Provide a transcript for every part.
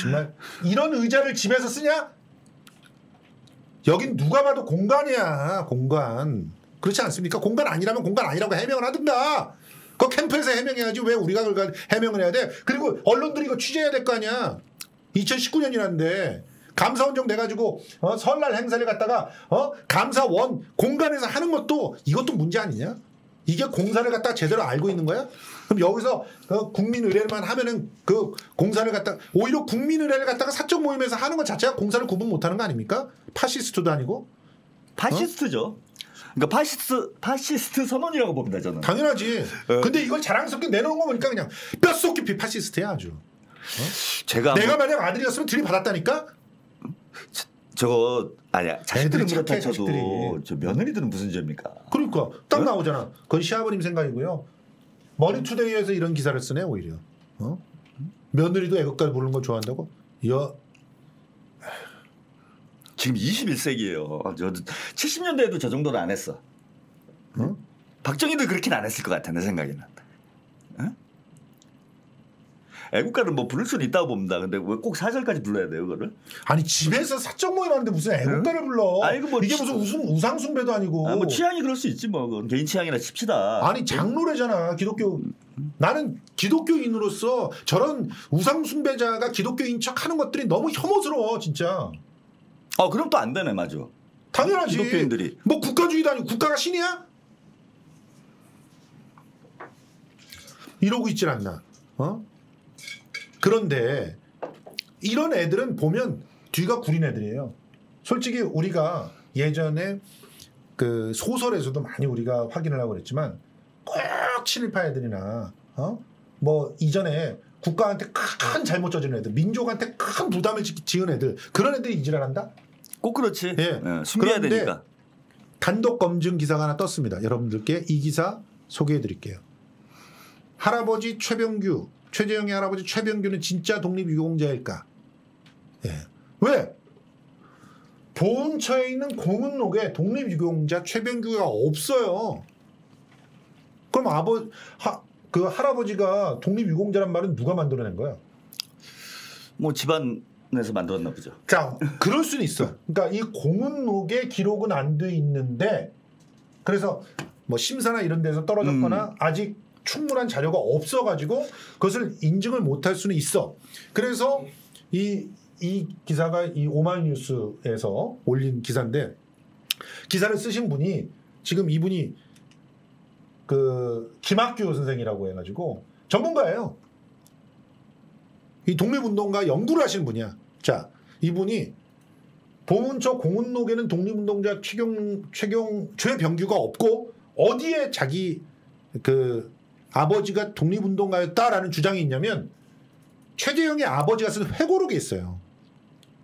정말 이런 의자를 집에서 쓰냐? 여긴 누가 봐도 공간이야 공간 그렇지 않습니까? 공간 아니라면 공간 아니라고 해명을 하든가 그 캠프에서 해명해야지 왜 우리가 그걸 해명을 해야 돼? 그리고 언론들이 이거 취재해야 될 거 아니야 2019년이라는데 감사원정 내가지고 어, 설날 행사를 갖다가 어? 감사원 공간에서 하는 것도 이것도 문제 아니냐? 이게 공사를 갖다 제대로 알고 있는 거야? 그럼 여기서 그 국민 의례만 하면은 그 공사를 갖다 오히려 국민 의례를 갖다가 사적 모임에서 하는 것 자체가 공사를 구분 못하는 거 아닙니까? 파시스트도 아니고 파시스트죠. 그러니까 파시스트 파시스트 선언이라고 봅니다 저는. 당연하지. 근데 이걸 자랑스럽게 내놓은 거 보니까 그냥 뼛속 깊이 파시스트야 아주. 제가 내가 만약 아들이었으면 들이받았다니까? 저거 아니야 자식들은 그렇다 착해, 쳐도 자식들이. 저 며느리들은 무슨 죄입니까? 그러니까 어? 딱 나오잖아. 그건 시아버님 생각이고요. 머니투데이에서 이런 기사를 쓰네 오히려. 어? 며느리도 애국가를 부르는 거 좋아한다고? 여 지금 21세기예요. 저 70년대에도 저 정도는 안 했어. 어? 박정희도 그렇게는 안 했을 것 같아 내 생각에는. 어? 애국가를 뭐 부를 수는 있다고 봅니다. 근데 왜 꼭 사절까지 불러야 돼요, 그거를? 아니 집에서 사적 모임 하는데 무슨 애국가를 불러? 아이고, 뭐 이게 치- 무슨 우상, 우상 숭배도 아니고. 아, 뭐 취향이 그럴 수 있지 뭐. 그건 개인 취향이나 칩시다. 아니 장로래잖아 기독교. 나는 기독교인으로서 저런 우상 숭배자가 기독교인 척 하는 것들이 너무 혐오스러워 진짜. 어, 그럼 또 안 되네, 맞아. 당연하지. 기독교인들이. 뭐 국가주의도 아니고 국가가 신이야? 이러고 있질 않나. 어? 그런데 이런 애들은 보면 뒤가 구린 애들이에요. 솔직히 우리가 예전에 그 소설에서도 많이 우리가 확인을 하고 그랬지만 꼭 친일파 애들이나 어? 뭐 이전에 국가한테 큰 잘못 저지른 애들, 민족한테 큰 부담을 지- 지은 애들 그런 애들이 이질을 한다? 꼭 그렇지. 예. 예, 숨겨야 되니까. 단독 검증 기사가 하나 떴습니다. 여러분들께 이 기사 소개해 드릴게요. 할아버지 최병규, 최재형의 할아버지 최병규는 진짜 독립유공자일까? 예. 왜? 보훈처에 있는 공은록에 독립유공자 최병규가 없어요. 그럼 아버 하, 그 할아버지가 독립유공자란 말은 누가 만들어낸 거야? 뭐 집안에서 만들었나 보죠. 자, 그럴 수는 있어. 그러니까 이 공은록에 기록은 안 돼 있는데 그래서 뭐 심사나 이런 데서 떨어졌거나 아직 충분한 자료가 없어가지고 그것을 인증을 못할 수는 있어. 그래서 이, 이 기사가 이 오마이뉴스에서 올린 기사인데 기사를 쓰신 분이 지금 이분이 그 김학규 선생이라고 해가지고 전문가예요. 이 독립운동가 연구를 하시는 분이야. 자, 이분이 보문처 공운록에는 독립운동자 최경 최경 최병규가 없고 어디에 자기 그 아버지가 독립운동가였다라는 주장이 있냐면 최재형의 아버지가 쓴 회고록이 있어요.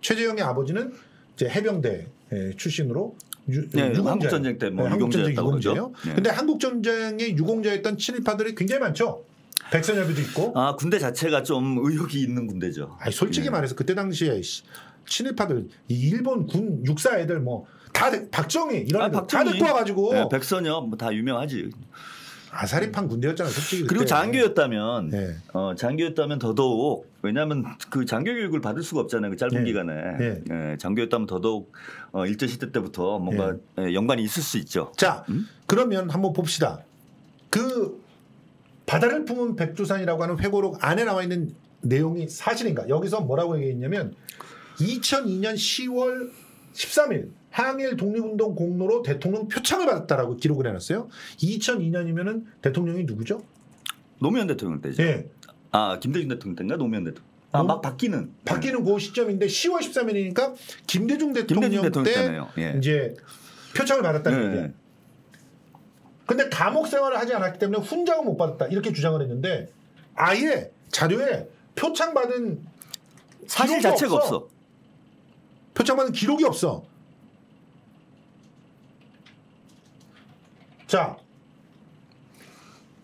최재형의 아버지는 이제 해병대 예, 출신으로 유, 네, 유공자예요. 한국전쟁 때뭐 네, 한국전쟁 유공자예요. 네. 근데 한국전쟁의 유공자였던 친일파들이 굉장히 많죠. 백선엽이도 있고. 아 군대 자체가 좀 의욕이 있는 군대죠. 아니 솔직히 예. 말해서 그때 당시에 씨, 친일파들 이 일본 군 육사 애들 뭐 다 박정희 이런 아, 애들 다 박정희. 데리고 와가지고 네, 백선엽 뭐 다 유명하지. 아사리판 군대였잖아 솔직히 그리고 그때. 장교였다면 네. 어, 장교였다면 더더욱 왜냐하면 그 장교 교육을 받을 수가 없잖아요. 그 짧은 네. 기간에 네. 예, 장교였다면 더더욱 어, 일제 시대 때부터 뭔가 예, 연관이 있을 수 있죠. 자 음? 그러면 한번 봅시다. 그 바다를 품은 백두산이라고 하는 회고록 안에 나와 있는 내용이 사실인가? 여기서 뭐라고 얘기했냐면 2002년 10월 13일 항일 독립운동 공로로 대통령 표창을 받았다라고 기록을 해놨어요. 2002년이면은 대통령이 누구죠? 노무현 대통령 때죠. 예. 아 김대중 대통령 때인가 노무현 대통령. 아 노- 막 바뀌는. 바뀌는 그 시점인데 10월 13일이니까 김대중 대통령, 김대중 때. 예. 이제 표창을 받았다는 네. 얘기야. 근데 감옥 생활을 하지 않았기 때문에 훈장을 못 받았다 이렇게 주장을 했는데 아예 자료에 표창 받은 사실 자체가 없어. 표창 받은 기록이 없어. 자,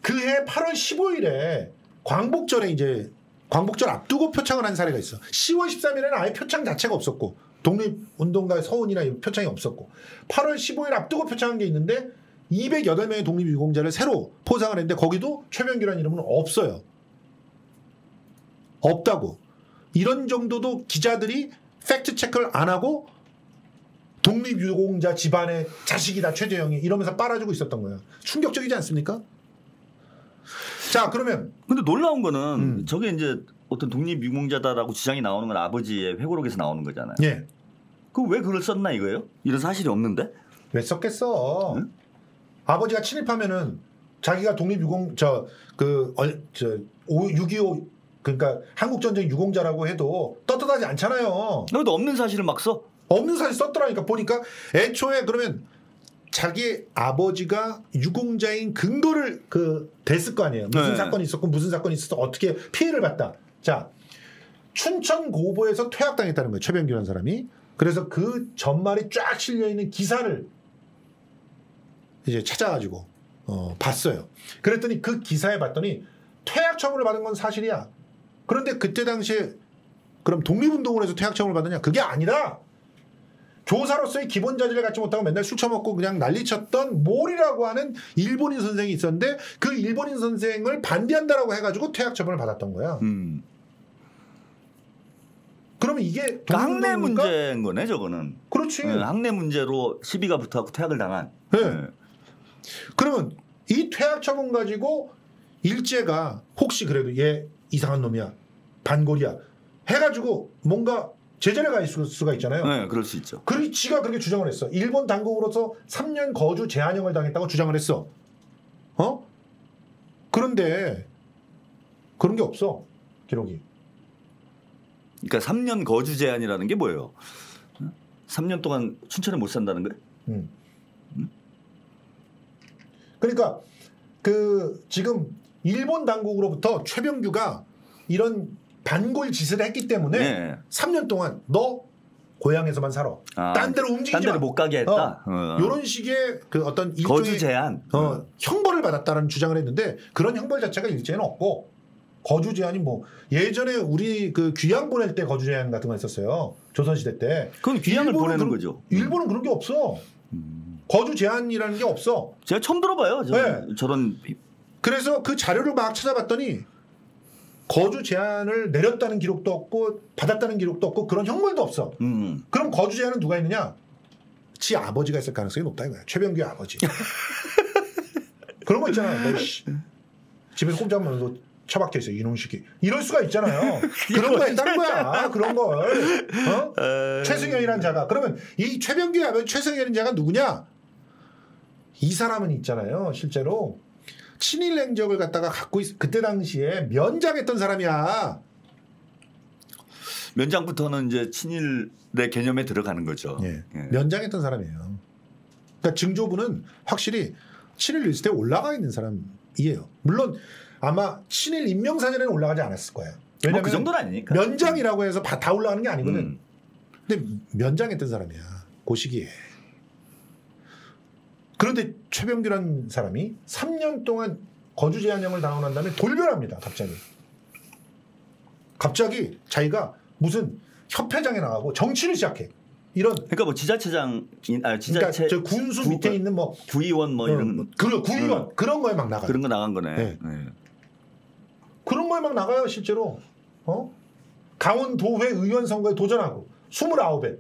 그해 8월 15일에 광복절에 이제 광복절 앞두고 표창을 한 사례가 있어. 10월 13일에는 아예 표창 자체가 없었고 독립운동가의 서훈이나 표창이 없었고 8월 15일 앞두고 표창한 게 있는데 208명의 독립유공자를 새로 포상을 했는데 거기도 최명규라는 이름은 없어요. 없다고. 이런 정도도 기자들이 팩트 체크를 안 하고 독립유공자 집안의 자식이다 최재형이 이러면서 빨아주고 있었던 거예요. 충격적이지 않습니까? 자 그러면 근데 놀라운 거는 음. 저게 이제 어떤 독립유공자다라고 주장이 나오는 건 아버지의 회고록에서 나오는 거잖아요. 예. 그럼 왜 그걸 썼나 이거예요? 이런 사실이 없는데? 왜 썼겠어? 응? 아버지가 친일파면은 자기가 독립유공 저그6.25 그러니까 한국 전쟁 유공자라고 해도 떳떳하지 않잖아요. 너도 없는 사실을 막 써? 없는 사실 썼더라니까 보니까 애초에 그러면 자기 아버지가 유공자인 근거를 그 댔을 거 아니에요. 무슨 네. 사건이 있었고 무슨 사건이 있어서 어떻게 피해를 봤다. 자 춘천 고보에서 퇴학당했다는 거예요. 최병규라는 사람이. 그래서 그 전말이 쫙 실려 있는 기사를 이제 찾아가지고 어, 봤어요. 그랬더니 그 기사에 봤더니 퇴학 처분을 받은 건 사실이야. 그런데 그때 당시에 그럼 독립운동을 해서 퇴학 처분을 받느냐? 그게 아니라 교사로서의 기본 자질을 갖지 못하고 맨날 술 처먹고 그냥 난리쳤던 몰이라고 하는 일본인 선생이 있었는데 그 일본인 선생을 반대한다라고 해가지고 퇴학 처분을 받았던 거야. 음. 그러면 이게 그러니까 학내? 문제인 거네 저거는. 그렇지. 네, 학내 문제로 시비가 붙어갖고 퇴학을 당한. 네. 그러면 이 퇴학 처분 가지고 일제가 혹시 그래도 얘 이상한 놈이야 반골이야 해가지고 뭔가 제재를 가했을 수가 있잖아요. 네, 그럴 수 있죠. 그리 지가 그렇게 주장을 했어. 일본 당국으로서 3년 거주 제한형을 당했다고 주장을 했어. 어? 그런데 그런 게 없어 기록이. 그러니까 3년 거주 제한이라는 게 뭐예요? 3년 동안 춘천에 못 산다는 거예요? 음. 그러니까 그 지금 일본 당국으로부터 최병규가 이런 반골 짓을 했기 때문에 네. 3년 동안 너 고향에서만 살아. 아, 딴 데로 움직이지 딴 데로 마. 못 가게 했다. 어. 이런 식의 그 어떤 일종의 거주 제한. 어, 형벌을 받았다는 주장을 했는데 그런 형벌 자체가 일제는 없고 거주 제한이 뭐 예전에 우리 그 귀양 보낼 때 거주 제한 같은 거 있었어요. 조선 시대 때. 그건 귀향을 보내는 그런- 거죠. 일본은 그런 게 없어. 음. 거주 제한이라는 게 없어. 제가 처음 들어봐요. 저런, 네. 저런 그래서 그 자료를 막 찾아봤더니 거주 제한을 내렸다는 기록도 없고 받았다는 기록도 없고 그런 형벌도 없어. 음. 그럼 거주 제한은 누가 했느냐? 지 아버지가 했을 가능성이 높다 이거야. 최병규의 아버지. 그런 거 있잖아. 너 씨, 집에서 꼼짝만 너 처박혀 있어 이놈식이. 이럴 수가 있잖아요. 그런 거 했다는 거야. 그런 걸. 어? 최승현이라는 자가. 그러면 이 최병규의 아버지 최승현이라는 자가 누구냐? 이 사람은 있잖아요. 실제로 친일 행적을 갖다가 갖고 있, 그때 당시에 면장했던 사람이야. 면장부터는 이제 친일의 개념에 들어가는 거죠. 예. 예. 면장했던 사람이에요. 그러니까 증조부는 확실히 친일 리스트에 올라가 있는 사람이에요. 물론 아마 친일 인명사전에는 올라가지 않았을 거예요. 뭐 왜냐면 그 정도는 아니니까. 면장이라고 해서 다, 다 올라가는 게 아니거든. 음. 근데 면장했던 사람이야. 그 시기에. 그런데 최병규라는 사람이 3년 동안 거주 제한형을 난 다음에 돌변합니다. 갑자기. 갑자기 자기가 무슨 협회장에 나가고 정치를 시작해. 이런 그러니까 뭐 지자체장, 아 지자체 그러니까 저 군수 구- 밑에 있는 뭐 구의원 뭐 이런 어, 그 구의원 그런 거에 막 나가요. 그런 거 나간 거네. 네. 네. 그런 거에 막 나가요 실제로. 어? 강원도회 의원 선거에 도전하고 29에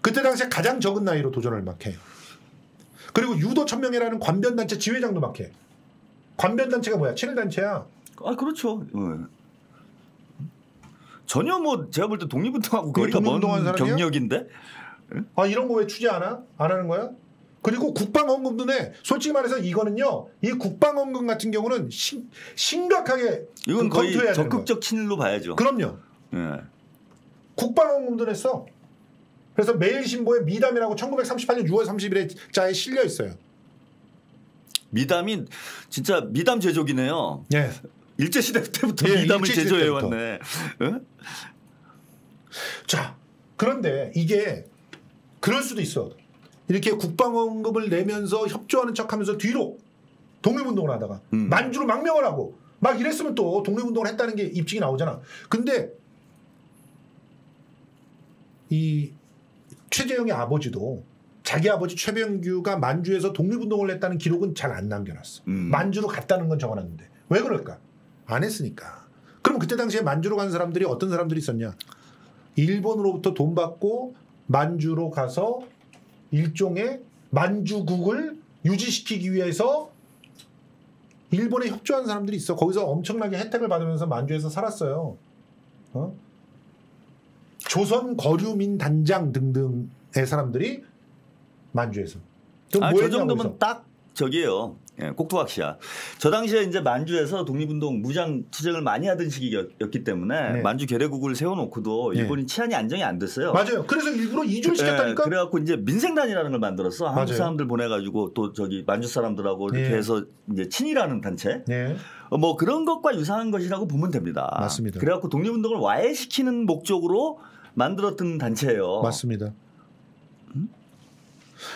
그때 당시에 가장 적은 나이로 도전을 막 해요. 그리고 유도 천명회라는 관변단체 지회장도 막 해. 관변단체가 뭐야? 친일단체야. 아 그렇죠. 예. 전혀 뭐 제가 볼 때 독립운동하고 거리가 먼 독립운동한 사람이야? 경력인데. 아 이런 거 왜 취재 안 하? 안 하는 거야? 그리고 국방헌금도 내. 솔직히 말해서 이거는요. 이 국방헌금 같은 경우는 심, 심각하게 이건 그 거의 적극적 친일로 봐야죠. 그럼요. 예. 국방헌금도 냈어. 그래서 매일신보에 미담이라고 1938년 6월 30일에 자에 실려 있어요. 미담이 진짜 미담 제조기네요. 예. 일제 시대 때부터 예, 미담을 제조해. 왔네. 예? 자, 그런데 이게 그럴 수도 있어. 이렇게 국방헌금을 내면서 협조하는 척하면서 뒤로 독립운동을 하다가 음. 만주로 망명을 하고 막 이랬으면 또 독립운동을 했다는 게 입증이 나오잖아. 근데 이 최재형의 아버지도 자기 아버지 최병규가 만주에서 독립운동을 했다는 기록은 잘 안 남겨놨어. 음. 만주로 갔다는 건 적어놨는데 왜 그럴까? 안 했으니까. 그럼 그때 당시에 만주로 간 사람들이 어떤 사람들이 있었냐? 일본으로부터 돈 받고 만주로 가서 일종의 만주국을 유지시키기 위해서 일본에 협조한 사람들이 있어. 거기서 엄청나게 혜택을 받으면서 만주에서 살았어요. 어? 조선 거류민 단장 등등의 사람들이 만주에서. 아, 뭐저 정도면 그래서. 딱 저기예요. 예, 꼭두각시야. 저 당시에 이제 만주에서 독립운동 무장 투쟁을 많이 하던 시기였기 때문에 네. 만주 계례국을 세워놓고도 네. 일본이 치안이 안정이 안 됐어요. 맞아요. 그래서 일부러 이주를 시켰다니까. 예, 그래갖고 이제 민생단이라는 걸 만들었어. 한국 맞아요. 사람들 보내가지고 또 저기 만주 사람들하고 이렇게 네. 해서 이제 친이라는 단체. 네. 어, 뭐 그런 것과 유사한 것이라고 보면 됩니다. 맞습니다. 그래갖고 독립운동을 와해시키는 목적으로 만들었던 단체예요. 맞습니다.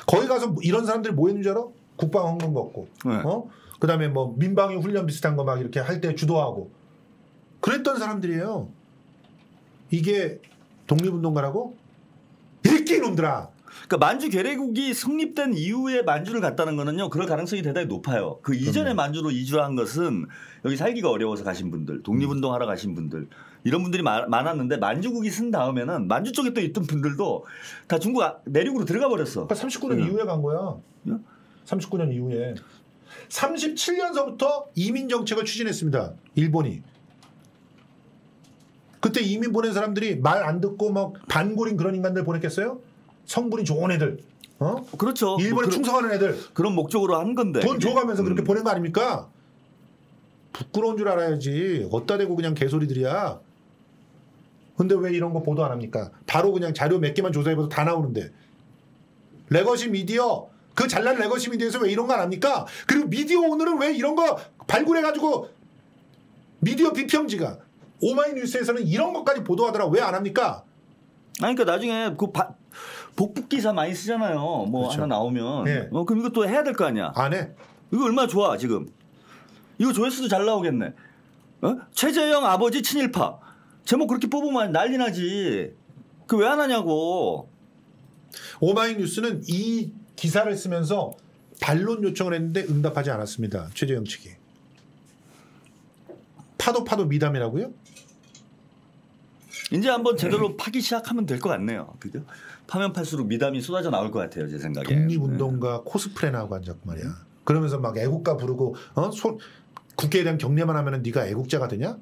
거기 가서 이런 사람들이 뭐 했는 줄 알아? 국방 헌금 걷고, 네. 어? 그 다음에 뭐 민방위 훈련 비슷한 거 막 이렇게 할 때 주도하고. 그랬던 사람들이에요. 이게 독립운동가라고? 일기 놈들아! 그러니까 만주 계례국이 성립된 이후에 만주를 갔다는 거는요. 그럴 가능성이 대단히 높아요. 그 이전에 만주로 이주한 것은 여기 살기가 어려워서 가신 분들, 독립운동 하러 가신 분들 이런 분들이 많, 많았는데 만주국이 쓴 다음에는 만주 쪽에 또 있던 분들도 다 중국 아- 내륙으로 들어가 버렸어. 그러니까 39년 네. 이후에 간 거야. 예? 39년 이후에. 37년서부터 이민 정책을 추진했습니다. 일본이. 그때 이민 보낸 사람들이 말 안 듣고 막 반골인 그런 인간들 보냈겠어요? 성분이 좋은 애들. 어? 그렇죠. 뭐 일본에 그런- 충성하는 애들. 그런 목적으로 한 건데. 돈. 줘가면서 그렇게 음. 보낸 거 아닙니까? 부끄러운 줄 알아야지. 어디다 대고 그냥 개소리들이야. 근데 왜 이런 거 보도 안 합니까? 바로 그냥 자료 몇 개만 조사해봐도 다 나오는데. legacy 미디어 그 잘난 legacy 미디어에서 왜 이런 거 안 합니까? 그리고 미디어 오늘은 왜 이런 거 발굴해가지고 미디어 비평지가 오마이뉴스에서는 이런 것까지 보도하더라 왜 안 합니까? 아니 그러니까 나중에 그 바- 복붙 기사 많이 쓰잖아요. 뭐 그렇죠. 하나 나오면. 예. 어, 그럼 이것도 해야 될 거 아니야. 안 해. 이거 얼마나 좋아 지금. 이거 조회수도 잘 나오겠네. 어? 최재형 아버지 친일파. 제목 그렇게 뽑으면 난리 나지. 그 왜 안 하냐고. 오마이뉴스는 이 기사를 쓰면서 반론 요청을 했는데 응답하지 않았습니다. 최재형 측이. 파도 파도 미담이라고요? 이제 한번 제대로 파기 시작하면 될 것 같네요. 그죠? 파면 팔수록 미담이 쏟아져 나올 것 같아요, 제 생각에. 독립운동가 코스프레나 하고 앉았고 말이야. 그러면서 막 애국가 부르고 어? 손, 국회에 대한 경례만 하면 네가 애국자가 되냐?